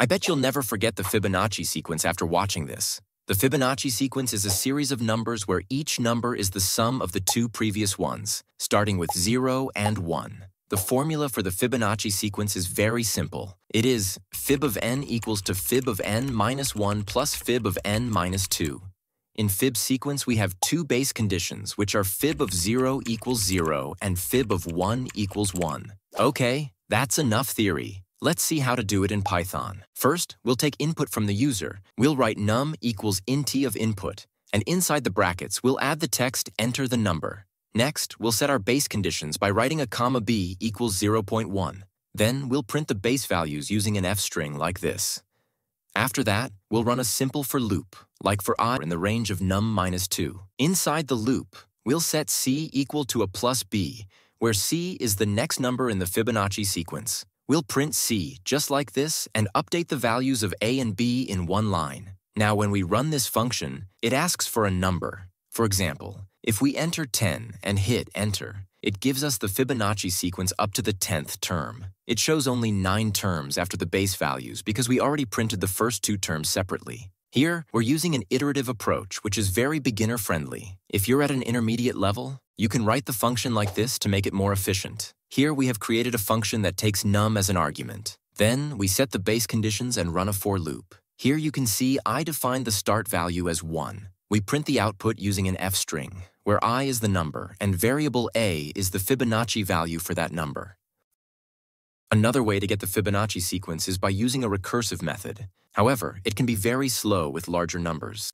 I bet you'll never forget the Fibonacci sequence after watching this. The Fibonacci sequence is a series of numbers where each number is the sum of the two previous ones, starting with 0 and 1. The formula for the Fibonacci sequence is very simple. It is fib of n equals to fib of n minus 1 plus fib of n minus 2. In fib sequence, we have two base conditions, which are fib of 0 equals 0 and fib of 1 equals 1. Okay, that's enough theory. Let's see how to do it in Python. First, we'll take input from the user. We'll write num equals int of input, and inside the brackets, we'll add the text enter the number. Next, we'll set our base conditions by writing a comma b equals 0.1. Then, we'll print the base values using an f string like this. After that, we'll run a simple for loop, like for i in the range of num minus 2. Inside the loop, we'll set c equal to a plus b, where c is the next number in the Fibonacci sequence. We'll print C just like this and update the values of A and B in one line. Now when we run this function, it asks for a number. For example, if we enter 10 and hit enter, it gives us the Fibonacci sequence up to the 10th term. It shows only 9 terms after the base values because we already printed the first two terms separately. Here, we're using an iterative approach, which is very beginner-friendly. If you're at an intermediate level, you can write the function like this to make it more efficient. Here we have created a function that takes num as an argument. Then we set the base conditions and run a for loop. Here you can see I defined the start value as 1. We print the output using an f string, where i is the number and variable a is the Fibonacci value for that number. Another way to get the Fibonacci sequence is by using a recursive method. However, it can be very slow with larger numbers.